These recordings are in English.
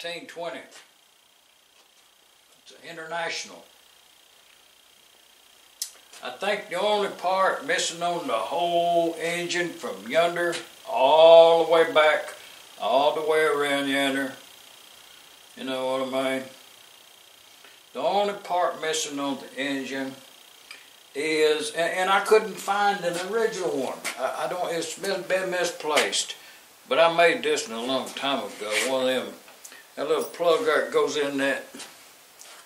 That nineteen twenty. It's an international. I think the only part missing on the whole engine from yonder all the way back, all the way around yonder. You know what I mean? The only part missing on the engine is, and, and I couldn't find an original one. I, I don't, it's been, been misplaced. But I made this a long time ago. One of them, that little plug that goes in that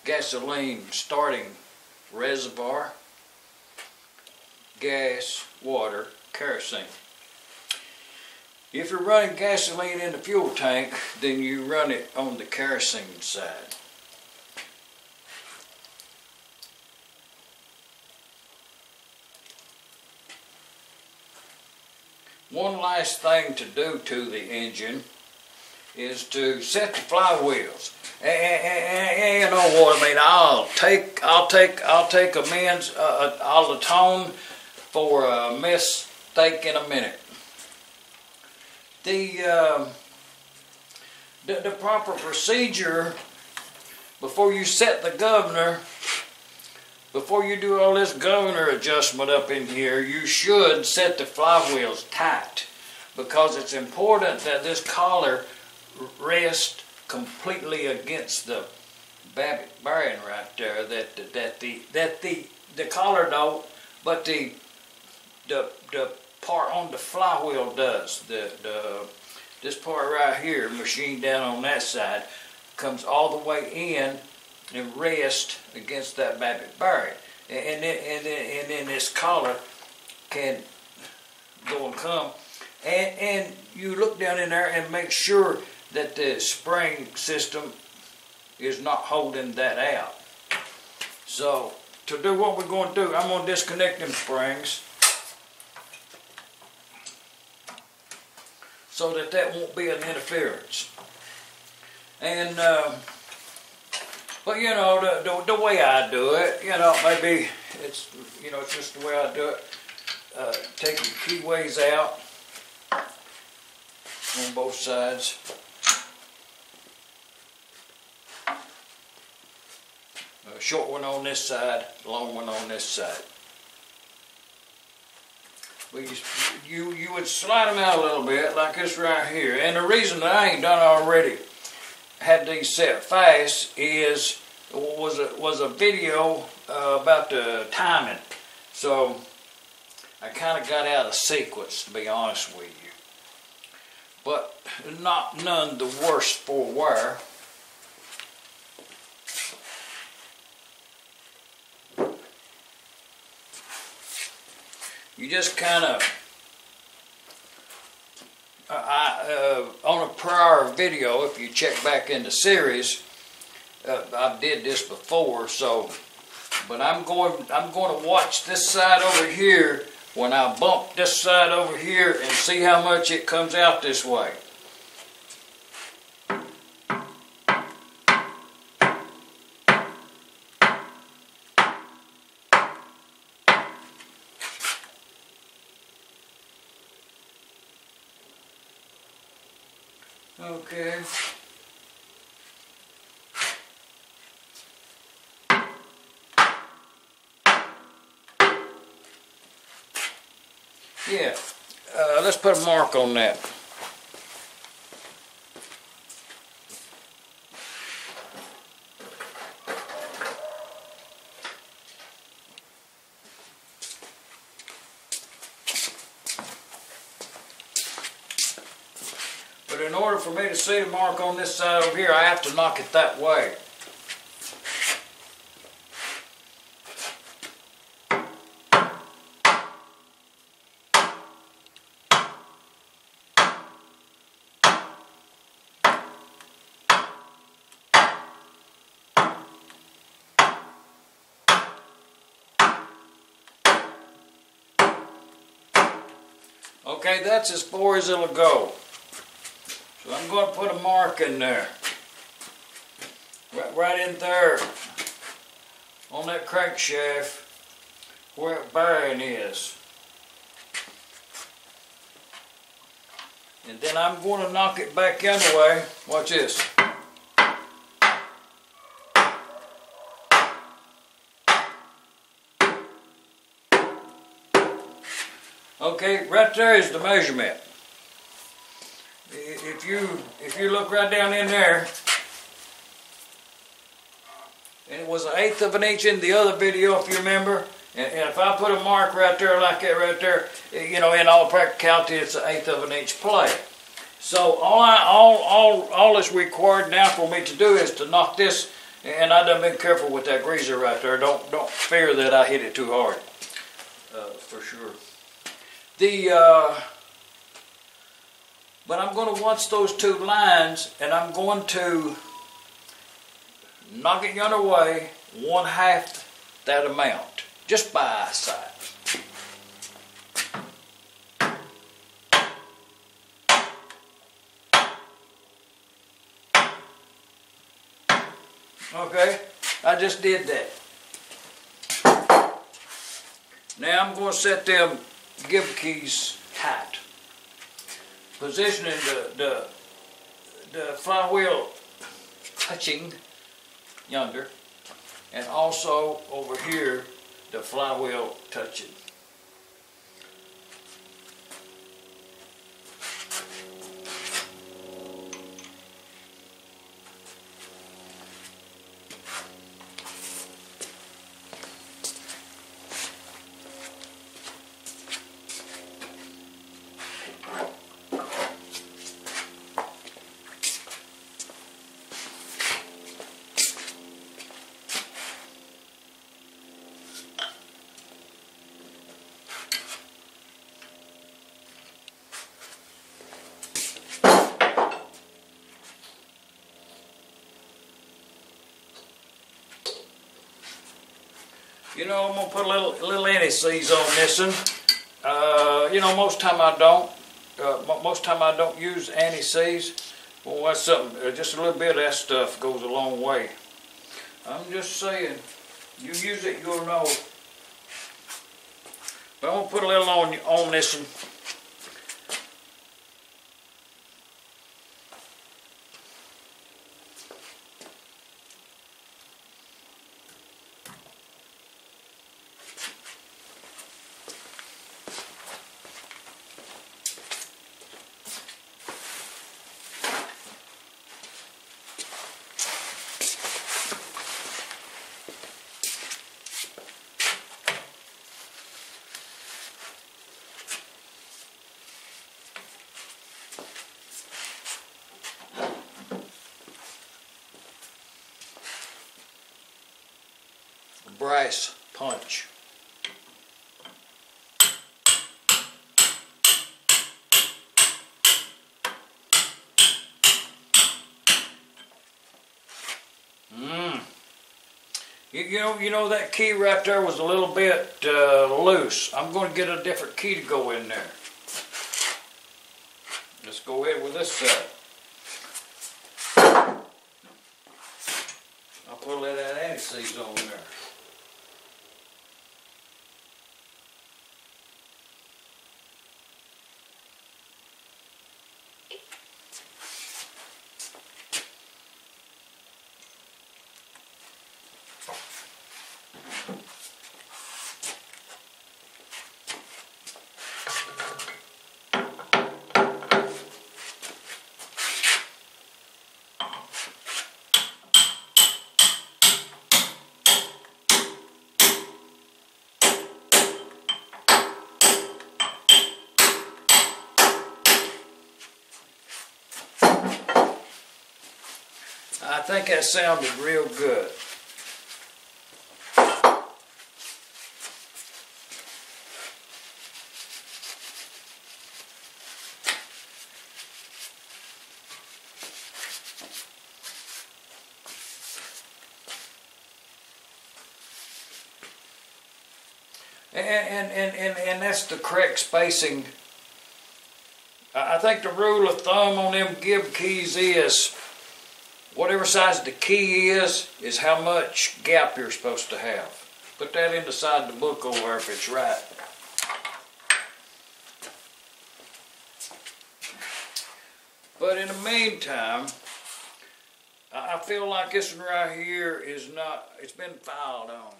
gasoline starting reservoir. Gas, water, kerosene. If you're running gasoline in the fuel tank, then you run it on the kerosene side. One last thing to do to the engine is to set the flywheels. And, you know what I mean. I'll take, I'll take, I'll take amends, uh, uh, I'll atone for a mistake in a minute. The, uh, the the proper procedure before you set the governor, before you do all this governor adjustment up in here, you should set the flywheels tight because it's important that this collar rest completely against the Babbitt bearing right there. That that the that the the collar don't, but the the the part on the flywheel does. The the this part right here, machined down on that side, comes all the way in and rest against that Babbitt bearing. And, and then and then and then this collar can go and come. And and you look down in there and make sure that the spring system is not holding that out. So to do what we're going to do, I'm going to disconnect them springs so that that won't be an interference. And uh, but you know the, the, the way I do it, you know maybe it's you know it's just the way I do it. Uh, taking keyways out on both sides. A short one on this side, long one on this side. We just, you you would slide them out a little bit like this right here. And the reason that I ain't done already had these set fast is was a was a video uh, about the timing. So I kind of got out of sequence to be honest with you. But not none the worse for wear. You just kind of uh, on a prior video, if you check back in the series, uh, I did this before. So, but I'm going I'm going to watch this side over here when I bump this side over here and see how much it comes out this way. Okay. Yeah, uh, let's put a mark on that. But in order for me to see the mark on this side over here, I have to knock it that way. Okay, that's as far as it'll go. So I'm going to put a mark in there. Right, right in there. On that crankshaft where the bearing is. And then I'm going to knock it back anyway. Watch this. Okay, right there is the measurement. If you if you look right down in there, and it was an eighth of an inch in the other video, if you remember. And, and, if I put a mark right there like that right there, you know, in all practicality, it's an eighth of an inch play. So all I all all all that's required now for me to do is to knock this, and I done been careful with that greaser right there. Don't don't fear that I hit it too hard, uh, for sure. The uh, but I'm going to watch those two lines, and I'm going to knock it yonder way one half that amount, just by eyesight. Okay, I just did that. Now I'm going to set them give hat. Positioning the, the, the flywheel touching yonder, and also over here, the flywheel touching. You know, I'm gonna put a little little anti-seize on this one. Uh, you know, most time I don't. Uh, most time I don't use anti-seize. Well, that's something. Uh, just a little bit of that stuff goes a long way. I'm just saying, you use it, you'll know. But I'm gonna put a little on on this one. Brass punch. Mmm. You, you, know, you know that key right there was a little bit uh, loose. I'm going to get a different key to go in there. Let's go ahead with this side. I'll put a little of that anti-seize on there. I think that sounded real good. And, and, and, and, and that's the correct spacing. I think the rule of thumb on them gib keys is whatever size the key is, is how much gap you're supposed to have. Put that in the the book over there if it's right. But in the meantime, I I feel like this one right here is not, it's been filed on.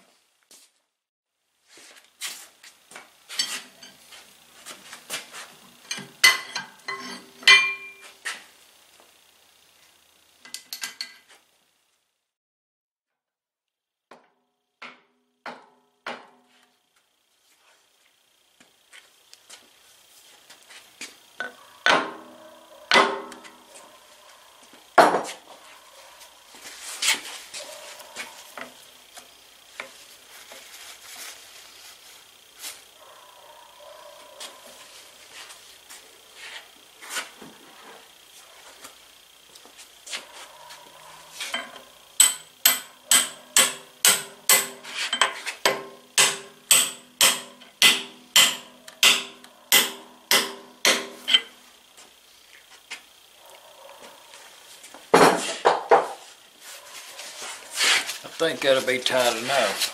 I think that'll be tight enough.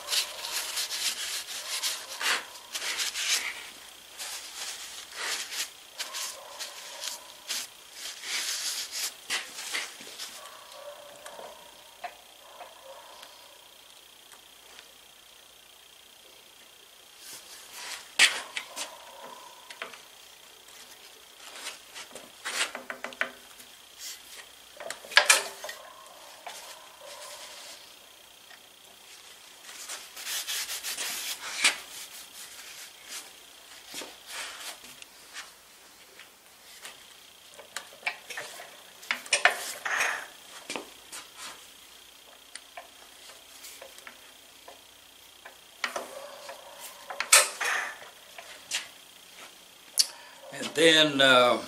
Then uh,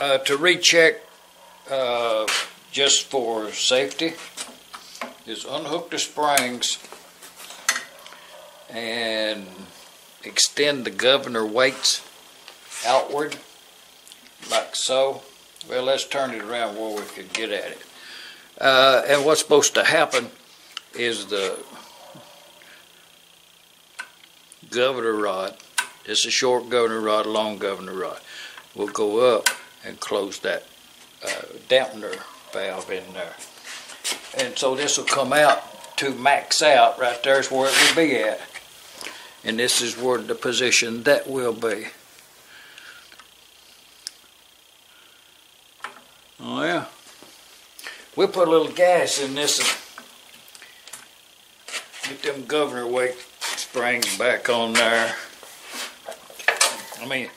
uh, to recheck, uh, just for safety, is unhook the springs and extend the governor weights outward, like so. Well, let's turn it around where we can get at it. Uh, and what's supposed to happen is the governor rod it's a short governor rod, a long governor rod. We'll go up and close that uh, dampener valve in there. And so this will come out to max out. Right there's where it will be at. And this is where the position that will be. Oh yeah. We'll put a little gas in this and get them governor weight springs back on there. I mean,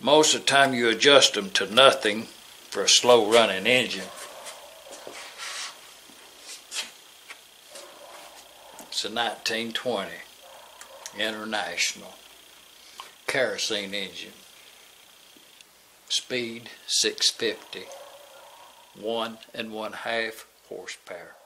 most of the time you adjust them to nothing for a slow running engine. It's a 1920 International kerosene engine. Speed 650. One and one half horsepower.